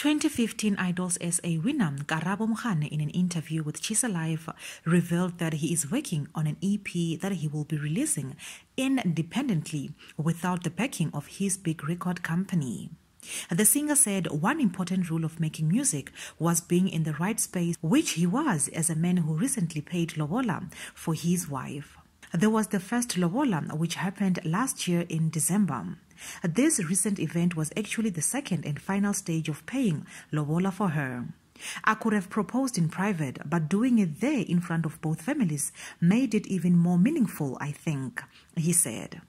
2015 Idols SA winner Karabo Mogane in an interview with TshisaLive revealed that he is working on an EP that he will be releasing independently without the backing of his big record company. The singer said one important rule of making music was being in the right space, which he was as a man who recently paid lobola for his wife. There was the first lobola, which happened last year in December. This recent event was actually the second and final stage of paying lobola for her. I could have proposed in private, but doing it there in front of both families made it even more meaningful, I think, he said.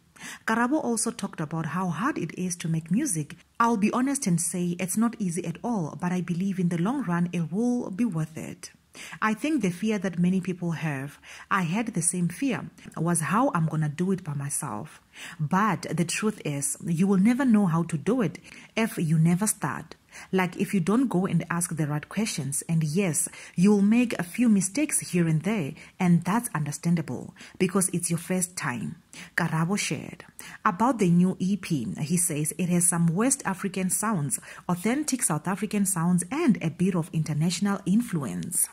Karabo also talked about how hard it is to make music. I'll be honest and say it's not easy at all, but I believe in the long run it will be worth it. I think the fear that many people have, I had the same fear, was how I'm going to do it by myself. But the truth is, you will never know how to do it if you never start. Like if you don't go and ask the right questions, and yes, you'll make a few mistakes here and there, and that's understandable because it's your first time. Karabo shared about the new EP. He says it has some West African sounds, authentic South African sounds, and a bit of international influence.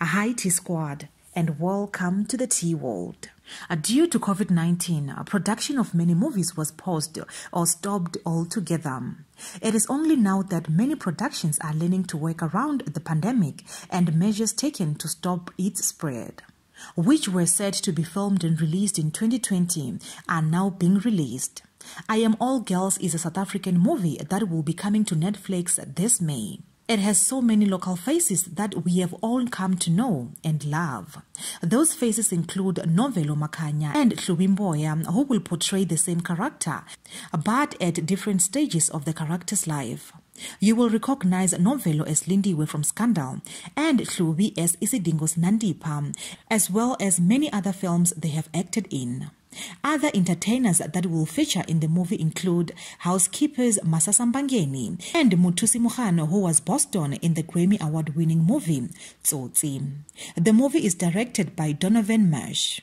A hi, Tea Squad, and welcome to the Tea World. Uh, due to COVID 19, uh, production of many movies was paused or stopped altogether. It is only now that many productions are learning to work around the pandemic and measures taken to stop its spread which were said to be filmed and released in 2020 are now being released. I Am All Girls is a South African movie that will be coming to Netflix this May. It has so many local faces that we have all come to know and love. Those faces include Mvelo Makhanya and Hlubi Mboya, who will portray the same character, but at different stages of the character's life. You will recognize Novelo as Lindiwe from Scandal and Hlubi as Isidingos Nandipha, as well as many other films they have acted in. Other entertainers that will feature in the movie include housekeepers Masasa Mbangeni and Mothusi Magano, who was Boston in the Grammy Award winning movie Tsotsi. The movie is directed by Donovan Marsh.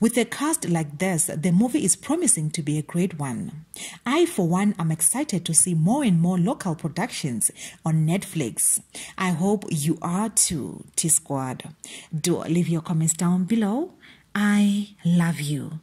With a cast like this, the movie is promising to be a great one. I, for one, am excited to see more and more local productions on Netflix. I hope you are too, Tea Squad. Do leave your comments down below. I love you.